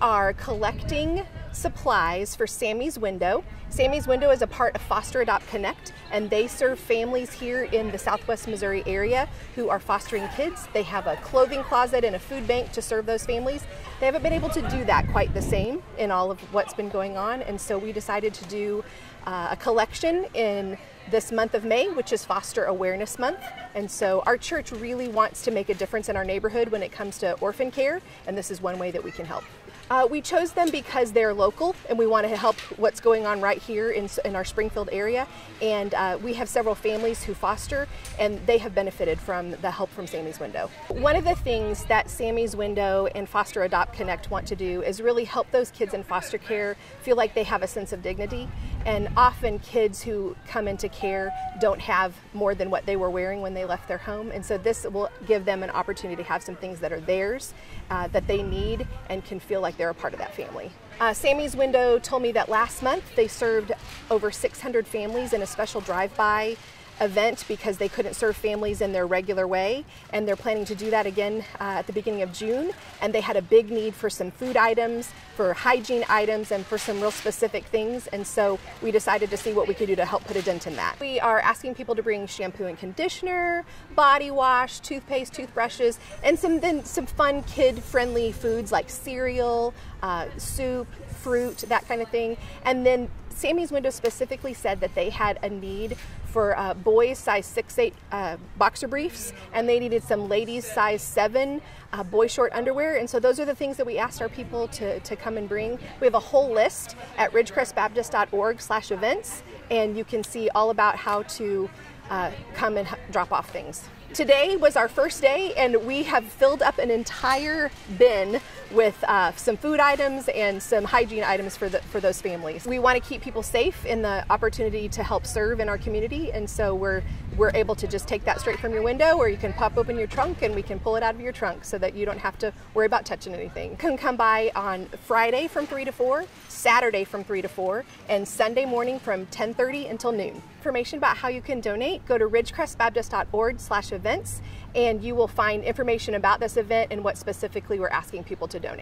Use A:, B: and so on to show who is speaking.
A: are collecting supplies for Sammy's Window. Sammy's Window is a part of Foster Adopt Connect, and they serve families here in the southwest Missouri area who are fostering kids. They have a clothing closet and a food bank to serve those families. They haven't been able to do that quite the same in all of what's been going on, and so we decided to do uh, a collection in this month of May, which is Foster Awareness Month. And so our church really wants to make a difference in our neighborhood when it comes to orphan care, and this is one way that we can help. Uh, we chose them because they're local and we want to help what's going on right here in, in our Springfield area. And uh, we have several families who foster and they have benefited from the help from Sammy's Window. One of the things that Sammy's Window and Foster Adopt Connect want to do is really help those kids in foster care feel like they have a sense of dignity. And often kids who come into care don't have more than what they were wearing when they left their home. And so this will give them an opportunity to have some things that are theirs uh, that they need and can feel like they're a part of that family. Uh, Sammy's Window told me that last month they served over 600 families in a special drive-by event because they couldn't serve families in their regular way and they're planning to do that again uh, at the beginning of June. And they had a big need for some food items for hygiene items and for some real specific things. And so we decided to see what we could do to help put a dent in that. We are asking people to bring shampoo and conditioner, body wash, toothpaste, toothbrushes and some then some fun kid friendly foods like cereal, uh, soup, fruit, that kind of thing. And then Sammy's Window specifically said that they had a need for uh, boys size 6 8 uh, boxer briefs, and they needed some ladies size 7 uh, boy short underwear. And so those are the things that we asked our people to, to come and bring. We have a whole list at ridgecrestbaptist.org slash events, and you can see all about how to uh, come and drop off things. Today was our first day, and we have filled up an entire bin with uh, some food items and some hygiene items for, the, for those families. We want to keep people safe in the opportunity to help serve in our community, and so we're, we're able to just take that straight from your window, or you can pop open your trunk and we can pull it out of your trunk so that you don't have to worry about touching anything. You can come by on Friday from 3 to 4, Saturday from 3 to 4, and Sunday morning from 10.30 until noon. Information about how you can donate, go to ridgecrestbaptist.org slash events, and you will find information about this event and what specifically we're asking people to donate.